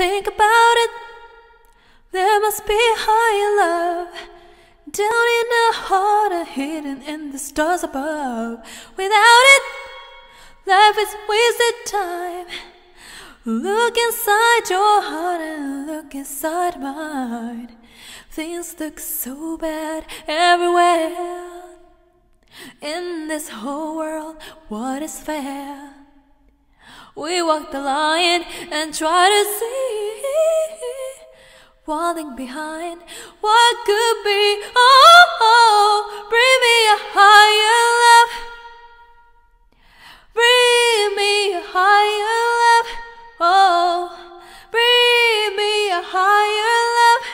think about it, there must be higher love down in the heart hidden in the stars above. Without it, life is wasted time. Look inside your heart and look inside mine. Things look so bad everywhere. In this whole world, what is fair? We walk the line and try to see, falling behind what could be. Oh, oh, bring me a higher love. Bring me a higher love. Oh, bring me a higher love.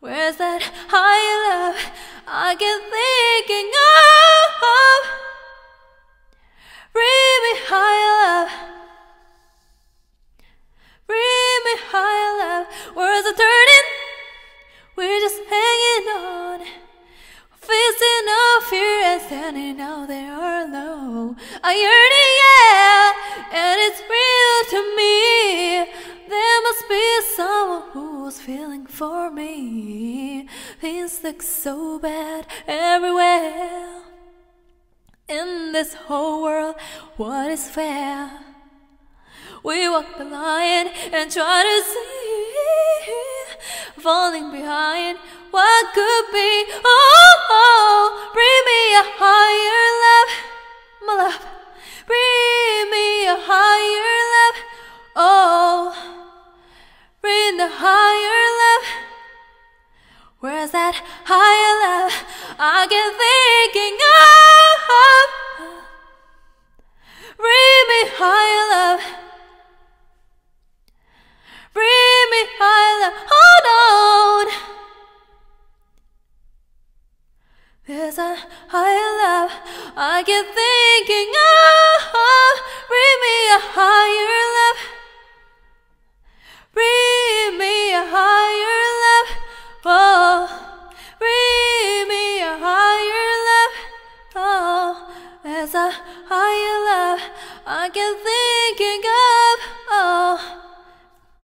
Where's that higher love I get thinking of? And standing out there alone. A yearning, yeah, and it's real to me. There must be someone who's feeling for me. Things look so bad everywhere. In this whole world, what is fair? We walk the line and try to see, falling behind what could be. Oh, There's a higher love I get thinking of. Oh, bring me a higher love. Bring me a higher love. Oh, bring me a higher love. Oh, there's a higher love I can think.